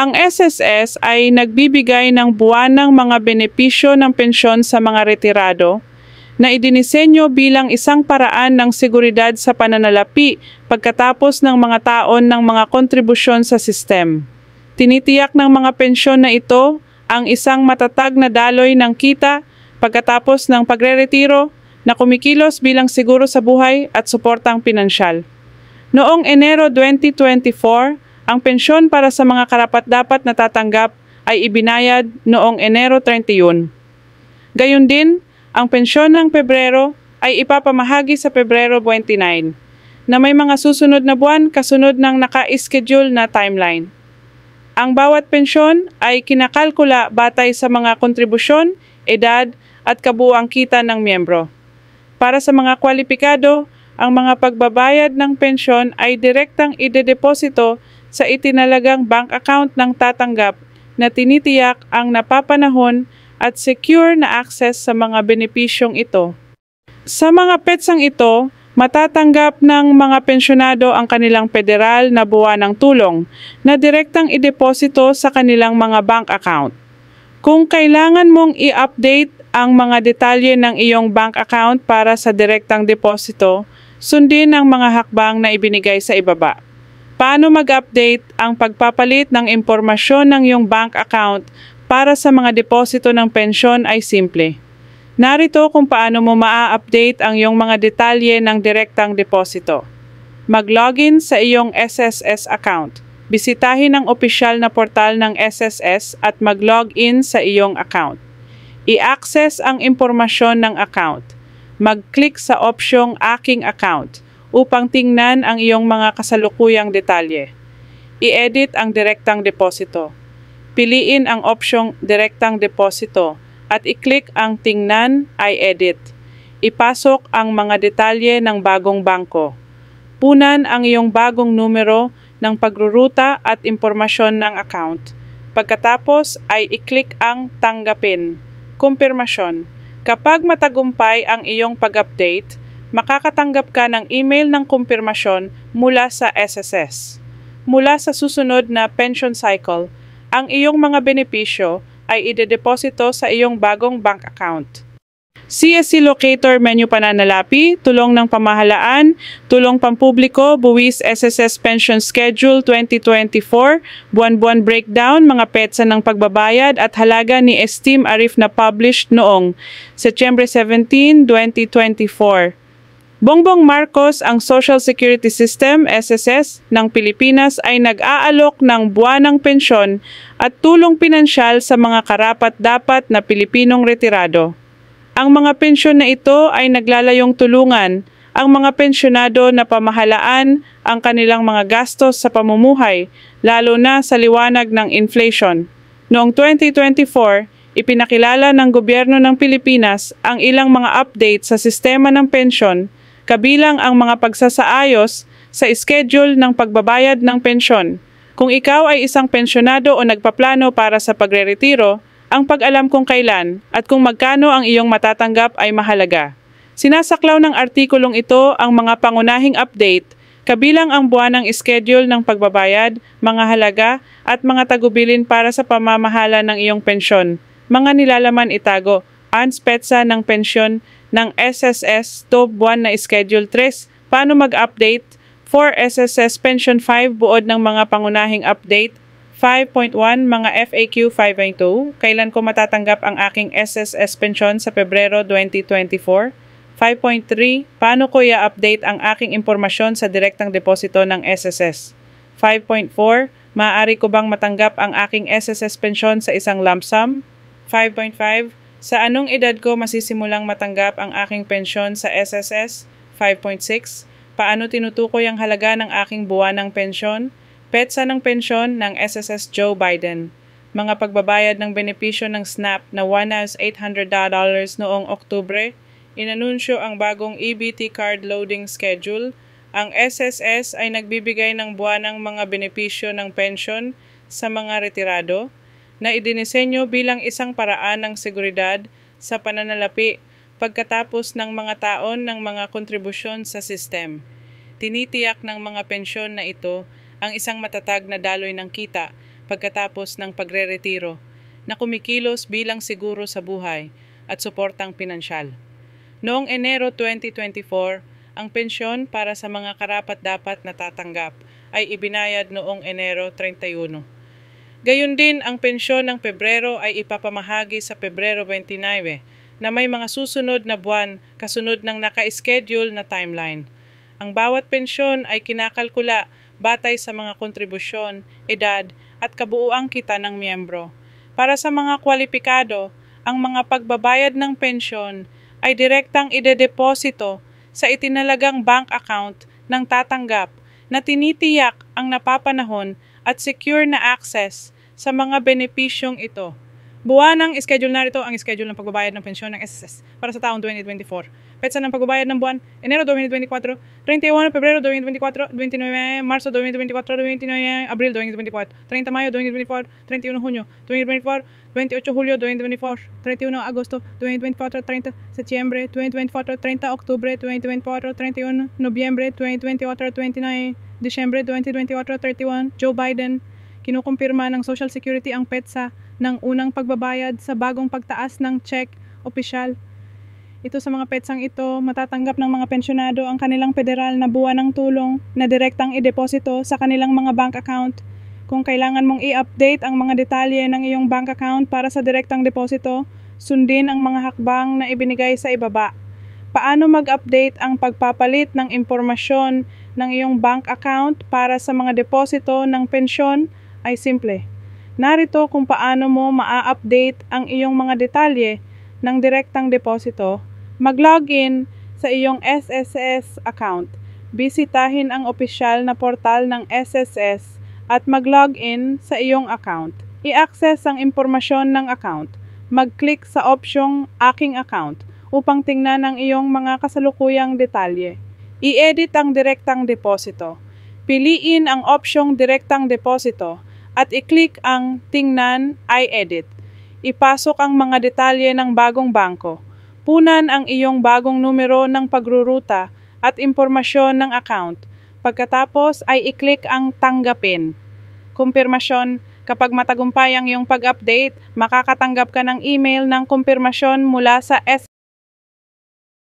Ang SSS ay nagbibigay ng buwanang mga benepisyo ng pensyon sa mga retirado na idinisenyo bilang isang paraan ng seguridad sa pananalapi pagkatapos ng mga taon ng mga kontribusyon sa sistem. Tinitiyak ng mga pensyon na ito ang isang matatag na daloy ng kita pagkatapos ng pagreretiro na kumikilos bilang siguro sa buhay at suportang pinansyal. Noong Enero 2024, ang pensyon para sa mga karapat-dapat na tatanggap ay ibinayad noong Enero 31. Gayun din, ang pensyon ng Pebrero ay ipapamahagi sa Pebrero 29 na may mga susunod na buwan kasunod ng naka-schedule na timeline. Ang bawat pensyon ay kinakalkula batay sa mga kontribusyon, edad at kabuang kita ng miyembro. Para sa mga kwalipikado, ang mga pagbabayad ng pensyon ay direktang idedeposito sa itinalagang bank account ng tatanggap na tinitiyak ang napapanahon at secure na access sa mga benepisyong ito. Sa mga petsang ito, matatanggap ng mga pensyonado ang kanilang federal na buwan ng tulong na direktang ideposito sa kanilang mga bank account. Kung kailangan mong i-update ang mga detalye ng iyong bank account para sa direktang deposito, sundin ang mga hakbang na ibinigay sa ibaba. Paano mag-update ang pagpapalit ng impormasyon ng iyong bank account para sa mga deposito ng pensyon ay simple. Narito kung paano mo maa-update ang iyong mga detalye ng direktang deposito. Mag-login sa iyong SSS account. Bisitahin ang opisyal na portal ng SSS at mag-login sa iyong account. I-access ang impormasyon ng account. Mag-click sa opsyong Aking Account upang tingnan ang iyong mga kasalukuyang detalye. I-edit ang direktang deposito. Piliin ang opsyong direktang deposito at i-click ang Tingnan I Edit. Ipasok ang mga detalye ng bagong bangko. Punan ang iyong bagong numero ng pagruruta at impormasyon ng account. Pagkatapos ay i-click ang Tanggapin. Kumpirmasyon. Kapag matagumpay ang iyong pag-update, makakatanggap ka ng email ng kumpirmasyon mula sa SSS. Mula sa susunod na pension cycle, ang iyong mga benepisyo ay idedeposito sa iyong bagong bank account. CSC Locator Menu Pananalapi, Tulong ng Pamahalaan, Tulong Pampubliko, Buwis SSS Pension Schedule 2024, Buwan-Buwan Breakdown, mga petsa ng pagbabayad at halaga ni Esteem Arif na published noong September 17, 2024. Bongbong Marcos ang Social Security System, SSS, ng Pilipinas ay nag-aalok ng buwanang pensyon at tulong pinansyal sa mga karapat-dapat na Pilipinong retirado. Ang mga pensyon na ito ay naglalayong tulungan ang mga pensyonado na pamahalaan ang kanilang mga gastos sa pamumuhay, lalo na sa liwanag ng inflation. Noong 2024, ipinakilala ng gobyerno ng Pilipinas ang ilang mga update sa sistema ng pensyon kabilang ang mga pagsasaayos sa schedule ng pagbabayad ng pensyon. Kung ikaw ay isang pensyonado o nagpaplano para sa pagreretiro, ang pag-alam kung kailan at kung magkano ang iyong matatanggap ay mahalaga. Sinasaklaw ng artikulong ito ang mga pangunahing update, kabilang ang buwanang schedule ng pagbabayad, mga halaga at mga tagubilin para sa pamamahala ng iyong pensyon, mga nilalaman itago, ANS-PETSA ng pensyon ng SSS Top 1 na Schedule 3. Paano mag-update? For SSS Pension 5, buod ng mga pangunahing update. 5.1 mga FAQ 5.2 Kailan ko matatanggap ang aking SSS pension sa Pebrero 2024? 5.3 Paano ko i-update ang aking impormasyon sa direktang deposito ng SSS? 5.4 Maaari ko bang matanggap ang aking SSS pension sa isang lump sum? 5.5 sa anong edad ko masisimulang matanggap ang aking pensyon sa SSS? 5.6. Paano tinutukoy ang halaga ng aking buwanang pensyon? Petsa ng pensyon ng SSS Joe Biden. Mga pagbabayad ng benepisyo ng SNAP na $1,800 noong Oktubre. Inanunsyo ang bagong EBT card loading schedule. Ang SSS ay nagbibigay ng buwanang mga benepisyo ng pensyon sa mga retirado na idinisenyo bilang isang paraan ng seguridad sa pananalapi pagkatapos ng mga taon ng mga kontribusyon sa sistem. Tinitiyak ng mga pensyon na ito ang isang matatag na daloy ng kita pagkatapos ng pagre-retiro na kumikilos bilang siguro sa buhay at suportang pinansyal. Noong Enero 2024, ang pensyon para sa mga karapat-dapat na tatanggap ay ibinayad noong Enero 31. Gayun din ang pensyon ng Pebrero ay ipapamahagi sa Pebrero 29 na may mga susunod na buwan kasunod ng naka-schedule na timeline. Ang bawat pensyon ay kinakalkula batay sa mga kontribusyon, edad at kabuuang kita ng miyembro. Para sa mga kwalipikado, ang mga pagbabayad ng pensyon ay direktang idedeposito sa itinalagang bank account ng tatanggap na tinitiyak ang napapanahon at secure na access sa mga benepisyong ito. Buwan ng schedule narito ang schedule ng pagbabayad ng pensyon ng SSS para sa taong 2024. Petsa ng pagbabayad ng buwan, Enero 2024, 31 Pebrero 2024, 29 Marso 2024, 29 Abril 2024, 30 Mayo 2024, 31 Hunyo 2024, 28 Julio 2024, 31 Agosto 2024, 30 Setyembre 2024, 30 Oktubre 2024, 31 Nobyembre 2024, 29 Disyembre 2024, 31 Joe Biden kinukumpirma ng Social Security ang PETSA ng unang pagbabayad sa bagong pagtaas ng check opisyal. Ito sa mga petsang ito, matatanggap ng mga pensyonado ang kanilang federal na buwan ng tulong na direktang ideposito sa kanilang mga bank account. Kung kailangan mong i-update ang mga detalye ng iyong bank account para sa direktang deposito, sundin ang mga hakbang na ibinigay sa ibaba. Paano mag-update ang pagpapalit ng impormasyon ng iyong bank account para sa mga deposito ng pensyon ay simple. Narito kung paano mo maa-update ang iyong mga detalye ng direktang deposito. Mag-login sa iyong SSS account. Bisitahin ang opisyal na portal ng SSS at mag-login sa iyong account. I-access ang impormasyon ng account. Mag-click sa opsyong Aking Account upang tingnan ang iyong mga kasalukuyang detalye. I-edit ang direktang deposito. Piliin ang opsyong direktang deposito at i-click ang Tingnan I Edit. Ipasok ang mga detalye ng bagong bangko. Punan ang iyong bagong numero ng pagruruta at impormasyon ng account. Pagkatapos ay i-click ang Tanggapin. Kumpirmasyon, kapag matagumpay ang iyong pag-update, makakatanggap ka ng email ng kumpirmasyon mula sa S